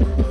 you